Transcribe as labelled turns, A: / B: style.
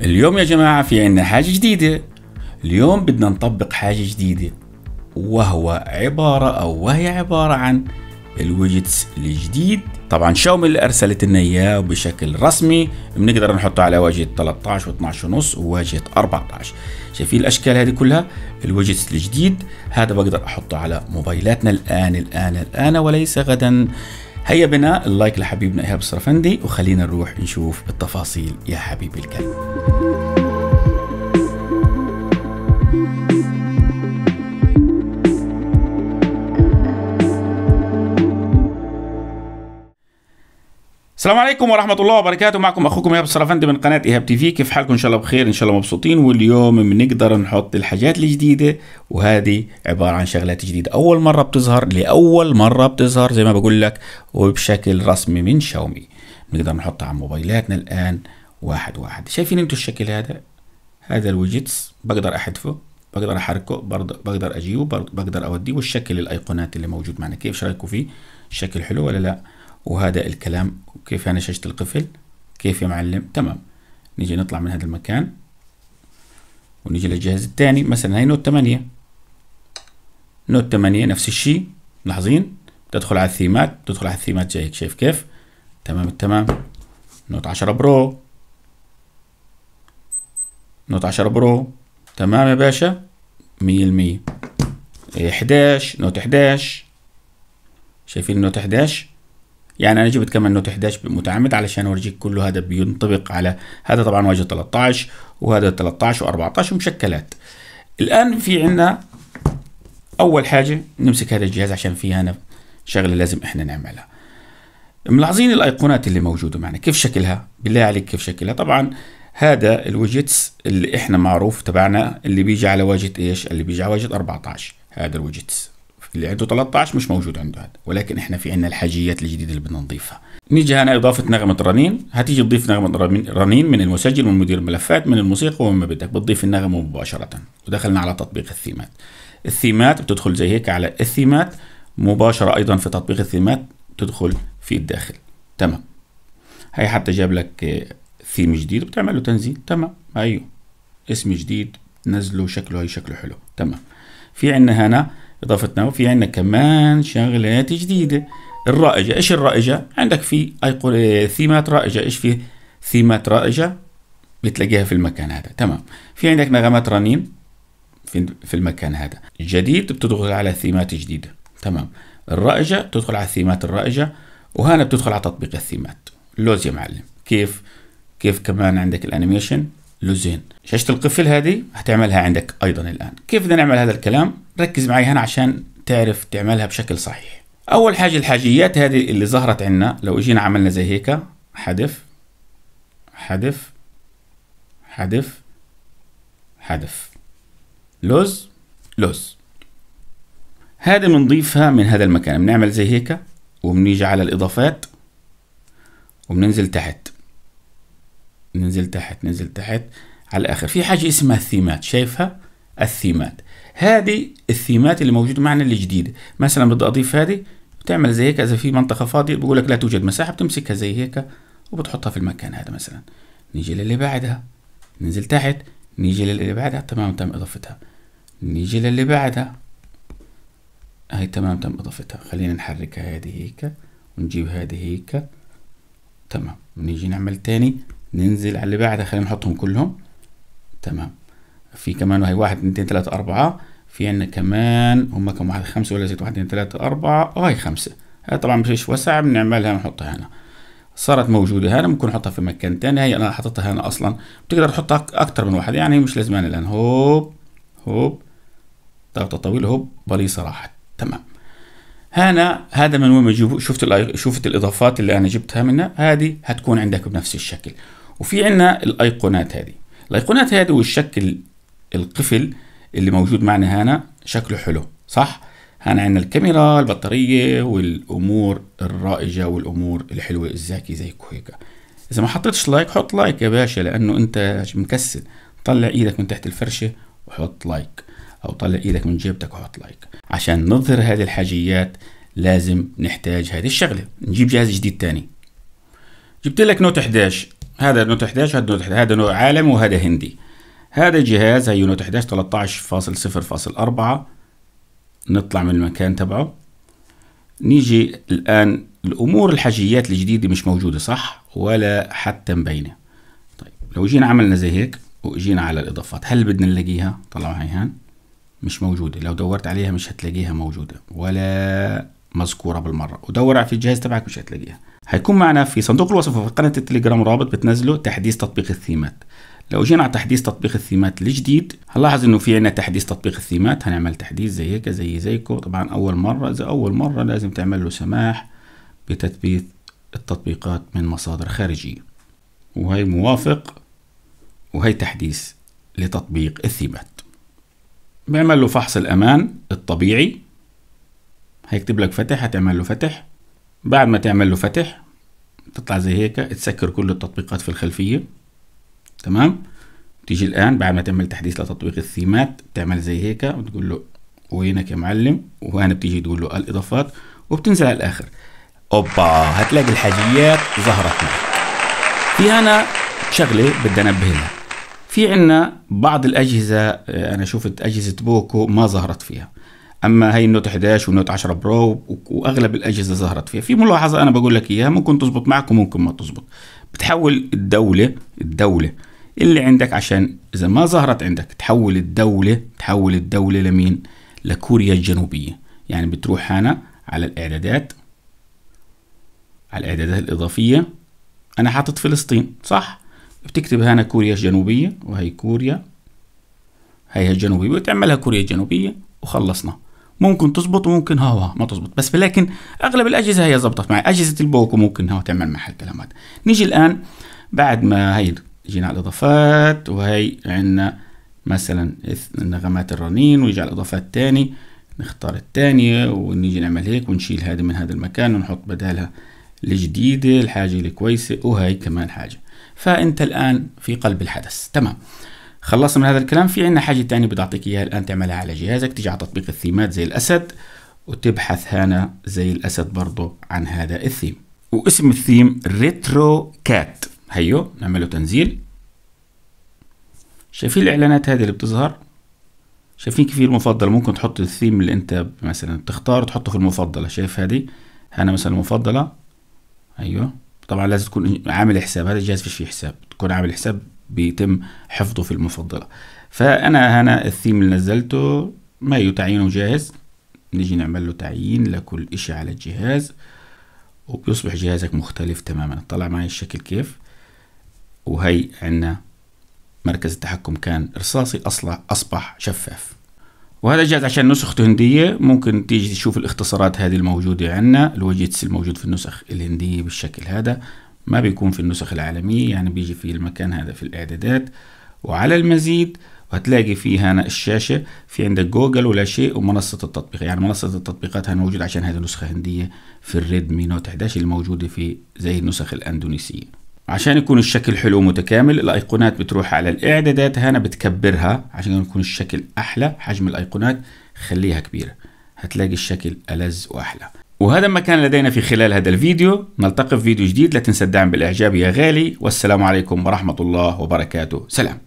A: اليوم يا جماعة في عنا حاجة جديدة. اليوم بدنا نطبق حاجة جديدة وهو عبارة أو وهي عبارة عن ال widgets الجديد. طبعا شاومي اللي أرسلت لنا إياه بشكل رسمي بنقدر نحطه على واجهة 13 و12 ونص وواجهة 14 شايفين الأشكال هذه كلها؟ ال widgets الجديد هذا بقدر أحطه على موبايلاتنا الآن الآن الآن وليس غدا. هيا بنا ال like لحبيبنا إيهاب الصرفندي وخلينا نروح نشوف التفاصيل يا حبيبي القلب السلام عليكم ورحمة الله وبركاته. معكم أخوكم إيهاب الصرفندي من قناة إيهاب TV. كيف حالكم؟ إن شاء الله بخير إن شاء الله مبسوطين. واليوم بنقدر نحط الحاجات الجديدة وهذه عبارة عن شغلات جديدة. أول مرة بتظهر لأول مرة بتظهر زي ما بقول لك وبشكل رسمي من شاومي. بنقدر نحطها على موبايلاتنا الآن. واحد واحد. شايفين أنتوا الشكل هذا؟ هذا ال widgets بقدر أحذفه بقدر أحركه بقدر أجيبه بقدر أوديه. والشكل الأيقونات اللي موجود معنا. كيف؟ شرايكم فيه؟ الشكل حلو ولا لا؟ وهذا الكلام كيف شاشة القفل؟ كيف يا معلم؟ تمام. نيجي نطلع من هذا المكان. ونيجي للجهاز الثاني. مثلا هاي Note 8 Note 8 نفس الشيء. ملاحظين؟ تدخل على ال themes. تدخل على ال themes زي هيك شايف كيف؟ تمام التمام Note 10 Pro. Note 10 Pro. تمام يا باشا. 100% 11 Note 11 شايفين ال Note 11 يعني أنا جبت كمان Note 11 متعمد علشان أورجيك كله هذا بينطبق على هذا طبعا واجهه 13 وهذا 13 و14 ومشكلات. الآن في عندنا أول حاجة نمسك هذا الجهاز عشان في هنا شغلة لازم إحنا نعملها. ملاحظين الأيقونات اللي موجودة معنا. كيف شكلها؟ بالله عليك كيف شكلها؟ طبعا هذا ال widgets اللي إحنا معروف تبعنا اللي بيجي على واجهة إيش؟ اللي بيجي على واجهة 14 هذا ال widgets اللي عنده 13 مش موجود عنده هذا. ولكن إحنا في عندنا الحاجيات الجديدة اللي بدنا نضيفها. نيجي هنا إضافة نغمة رنين. هتيجي تضيف نغمة رنين من المسجل من مدير الملفات من الموسيقى ومن ما بدك. بتضيف النغمة مباشرة. ودخلنا على تطبيق ال themes. ال themes بتدخل زي هيك على ال themes. مباشرة أيضا في تطبيق ال themes تدخل في الداخل. تمام. هي حتى جاب لك ثيم جديد. بتعمل له تنزيل. تمام. أيوه. اسم جديد. نزله. شكله هي شكله حلو. تمام. في عندنا هنا اضافتنا وفي عندنا كمان شغلات جديدة. الرائجة إيش الرائجة؟ عندك في ايقون ثيمات رائجة. إيش في؟ ثيمات رائجة بتلاقيها في المكان هذا. تمام. في عندك نغمات رنين في في المكان هذا. جديد بتدخل على ثيمات جديدة. تمام. الرائجة بتدخل على ال themes الرائجة. وهنا بتدخل على تطبيق ال themes. لوز يا معلم. كيف؟ كيف كمان عندك ال animation؟ لوزين. شاشة القفل هذه هتعملها عندك أيضا الآن. كيف بدنا نعمل هذا الكلام؟ ركز معي هنا عشان تعرف تعملها بشكل صحيح. أول حاجة الحاجيات هذه اللي ظهرت عندنا لو اجينا عملنا زي هيك حذف حذف حذف حذف. لوز لوز. هذه بنضيفها من هذا المكان. بنعمل زي هيك وبنيجي على الإضافات وبننزل تحت. ننزل تحت ننزل تحت. على الآخر. في حاجة اسمها الثيمات. شايفها؟ الثيمات. هذه الثيمات اللي موجوده معنا الجديده مثلا بدي أضيف هذه بتعمل زي هيك إذا في منطقة فاضية بقول لك لا توجد مساحة بتمسكها زي هيك وبتحطها في المكان هذا مثلا. نيجي للي بعدها ننزل تحت نيجي للي بعدها تمام تم إضافتها. نيجي للي بعدها هاي تمام تم إضافتها. خلينا نحركها هذه هيك ونجيب هذه هيك. تمام. نيجي نعمل تاني ننزل على اللي بعدها خلينا نحطهم كلهم. تمام. في كمان هاي واحد اثنين ثلاثة أربعة. في عندنا كمان هم كم واحد؟ خمسة ولا ست واحد اثنين ثلاثة أربعة. وهي خمسة. هاي طبعا مش وسع بنعملها ونحطها هنا. صارت موجودة هنا ممكن نحطها في مكان تاني. هي أنا حطيتها هنا أصلا. بتقدر تحطها أكتر من واحد. يعني مش لازم الآن. هوب هوب. ضغطة طويلة هوب. بليصة راحت. تمام. هنا هذا من وين شفت شفت الإضافات اللي أنا جبتها منها؟ هذه هتكون عندك بنفس الشكل. وفي عندنا الأيقونات هذه. الأيقونات هذه والشكل القفل اللي موجود معنا هنا شكله حلو صح؟ هنا عندنا الكاميرا البطارية والأمور الرائجة والأمور الحلوة الزاكي زي هيك. إذا ما حطيتش like حط like يا باشا لأنه أنت مكسل. طلع إيدك من تحت الفرشة وحط like أو طلع إيدك من جيبتك وحط like. عشان نظهر هذه الحاجيات لازم نحتاج هذه الشغلة. نجيب جهاز جديد تاني. جبت لك Note 11 هذا Note 11 هذا Note 11 هذا نوع عالمي وهذا هندي. هذا الجهاز هي Note 11 13.0.4 نطلع من المكان تبعه. نيجي الآن الأمور الحاجيات الجديدة مش موجودة صح؟ ولا حتى مبينة. طيب لو جينا عملنا زي هيك وجينا على الإضافات هل بدنا نلاقيها؟ طلعوا هاي هان. مش موجودة. لو دورت عليها مش هتلاقيها موجودة ولا مذكورة بالمرة. ودور في الجهاز تبعك مش هتلاقيها. هيكون معنا في صندوق الوصف وفي قناة التليجرام رابط بتنزله تحديث تطبيق الثيمات. لو جينا على تحديث تطبيق الثيمات الجديد هنلاحظ إنه في عندنا تحديث تطبيق الثيمات هنعمل تحديث زي هيك زي زيكو. طبعا أول مرة إذا أول مرة لازم تعمل له سماح بتثبيت التطبيقات من مصادر خارجية. وهي موافق وهي تحديث لتطبيق الثيمات. بيعمل له فحص الأمان الطبيعي. هيكتب لك فتح هتعمل له فتح. بعد ما تعمل له فتح تطلع زي هيك تسكر كل التطبيقات في الخلفية. تمام؟ تيجي الآن بعد ما تعمل تحديث لتطبيق الثيمات تعمل زي هيك وتقول له وينك يا معلم؟ وهنا بتيجي تقول له الإضافات وبتنزل على الآخر. أوبا هتلاقي الحاجيات ظهرت معك في هنا شغلة بدي أنبه لها في عنا بعض الأجهزة آه، أنا شفت أجهزة POCO ما ظهرت فيها. أما هي ال Note 11 وال Note 10 Pro وأغلب الأجهزة ظهرت فيها. في ملاحظة أنا بقول لك إياها ممكن تزبط معك وممكن ما تزبط. بتحول الدولة الدولة اللي عندك عشان إذا ما ظهرت عندك تحول الدولة تحول الدولة لمين؟ لكوريا الجنوبية. يعني بتروح هنا على الإعدادات على الإعدادات الإضافية. أنا حاطط فلسطين صح؟ بتكتب هنا كوريا الجنوبية وهي كوريا هي الجنوبية بتعملها كوريا الجنوبية وخلصنا. ممكن تزبط وممكن هوا ما تزبط. بس لكن أغلب الأجهزة هي زبطت معي. أجهزة البوكو ممكن هوا تعمل معها الكلام هذا نيجي الآن بعد ما هي جينا على الإضافات وهي عندنا مثلا نغمات الرنين ويجي على الإضافات الثاني نختار الثانية ونيجي نعمل هيك ونشيل هذا من هذا المكان ونحط بدالها الجديدة الحاجة الكويسة وهي كمان حاجة. فأنت الآن في قلب الحدث. تمام. خلصنا من هذا الكلام. في عندنا حاجة تانية بدي أعطيك إياها الآن تعملها على جهازك تيجي على تطبيق الثيمات زي الأسد وتبحث هنا زي الأسد برضو عن هذا الثيم. واسم ال theme Retro Cat. هيو نعمله تنزيل. شايفين الإعلانات هذه اللي بتظهر؟ شايفين كيف المفضلة؟ ممكن تحط الثيم اللي أنت مثلا تختار تحطه في المفضلة. شايف هذه؟ هنا مثلا المفضلة. أيوه. طبعا لازم تكون عامل حساب. هذا الجهاز فيش فيه حساب. تكون عامل حساب بيتم حفظه في المفضلة. فأنا هنا الثيم اللي نزلته ما تعيينه جاهز. نيجي نعمل له تعيين لكل إشي على الجهاز وبيصبح جهازك مختلف تماما. طلع معي الشكل كيف؟ وهي عنا مركز التحكم كان رصاصي أصلا أصبح شفاف. وهذا جاهز عشان نسخته هندية ممكن تيجي تشوف الاختصارات هذه الموجودة عندنا الوجيتس الموجود في النسخ الهندية بالشكل هذا. ما بيكون في النسخ العالمية يعني بيجي في المكان هذا في الإعدادات. وعلى المزيد وهتلاقي في هنا الشاشة في عندك جوجل ولا شيء ومنصة التطبيق. يعني منصة التطبيقات هنا موجودة عشان هذه نسخة هندية في الريدمي نوت 11 الموجودة في زي النسخ الأندونيسية. عشان يكون الشكل حلو ومتكامل الأيقونات بتروح على الإعدادات هنا بتكبرها عشان يكون الشكل أحلى. حجم الأيقونات خليها كبيرة. هتلاقي الشكل ألذ وأحلى. وهذا ما كان لدينا في خلال هذا الفيديو. نلتقي في فيديو جديد. لا تنسى الدعم بالإعجاب يا غالي. والسلام عليكم ورحمة الله وبركاته. سلام.